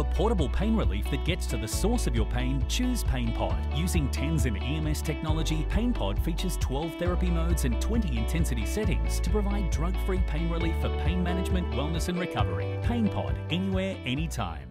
For portable pain relief that gets to the source of your pain, choose PainPod. Using TENS and EMS technology, PainPod features 12 therapy modes and 20 intensity settings to provide drug-free pain relief for pain management, wellness and recovery. PainPod, anywhere, anytime.